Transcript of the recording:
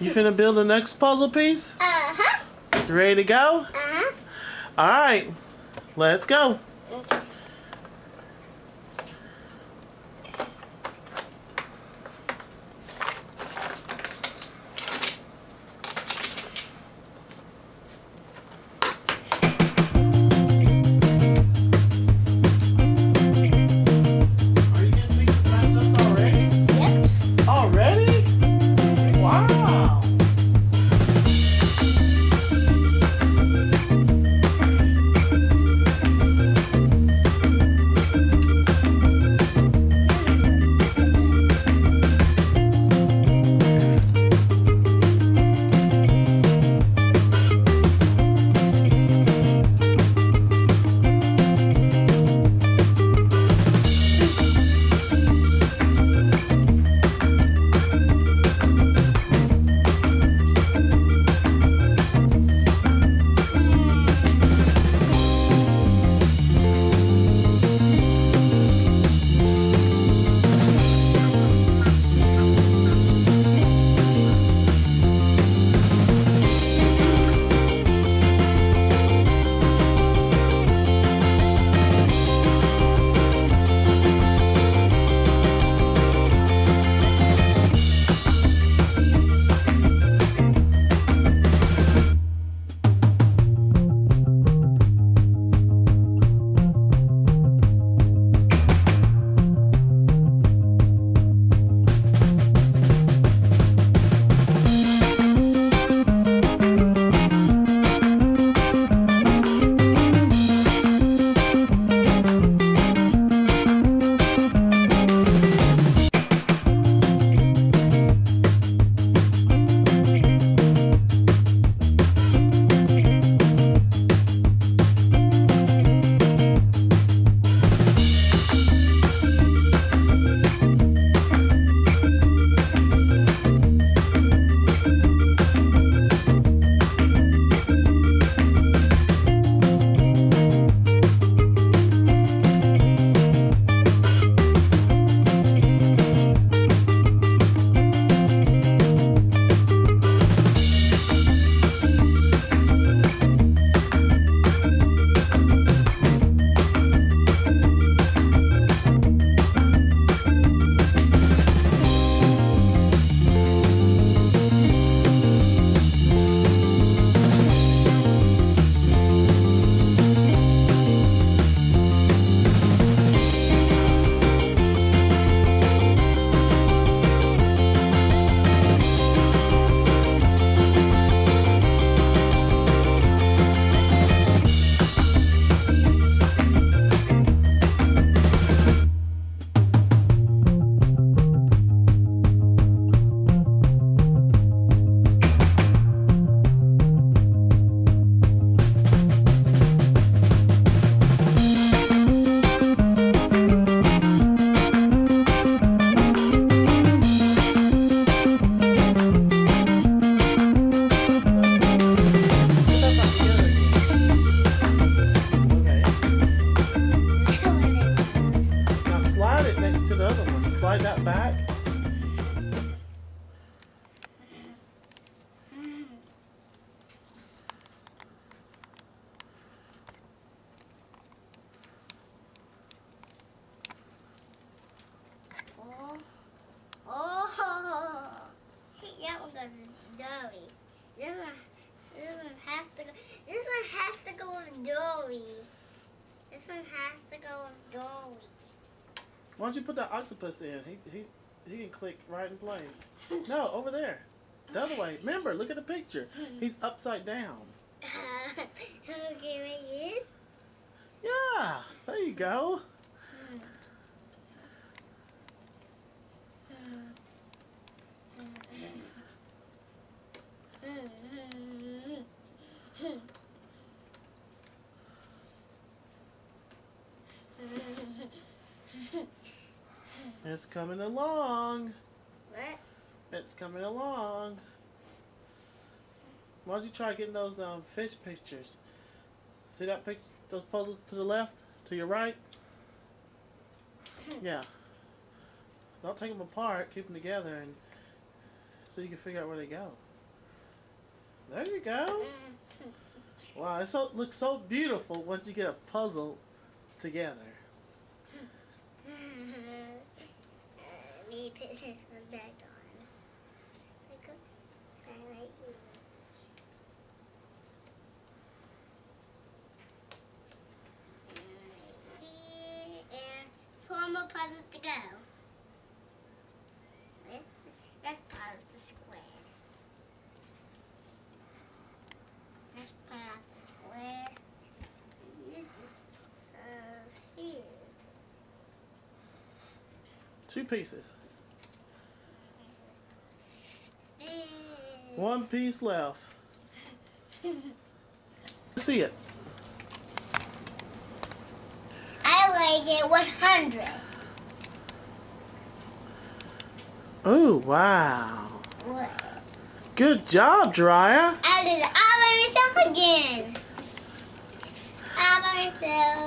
You finna build the next puzzle piece? Uh-huh. You ready to go? Uh-huh. Alright, let's go. Okay. Slide that back. Oh. Oh. This one has to go with Dory. This one has to go with Dory. Why don't you put that octopus in? He he he can click right in place. No, over there. The other way. Remember, look at the picture. He's upside down. okay, right here. Yeah, there you go. It's coming along. What? It's coming along. Why don't you try getting those um, fish pictures? See that pic? Those puzzles to the left, to your right. Yeah. Don't take them apart. Keep them together, and so you can figure out where they go. There you go. Wow, it so looks so beautiful once you get a puzzle together. Me put this one back on. Like a highlight. And four more puzzles to go. That's part of the square. That's part of the square. This is uh, here. Two pieces. This is One piece left. See it. I like it 100. Oh, wow. What? Good job, Jariah. I did it all by myself again. All by myself.